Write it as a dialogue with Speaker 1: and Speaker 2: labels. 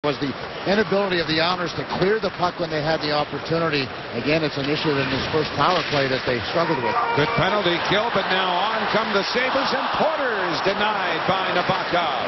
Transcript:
Speaker 1: was the inability of the Islanders to clear the puck when they had the opportunity. Again, it's an issue in this first power play that they struggled with.
Speaker 2: Good penalty kill, but now on come the Sabres, and Porter's denied by Nabokov.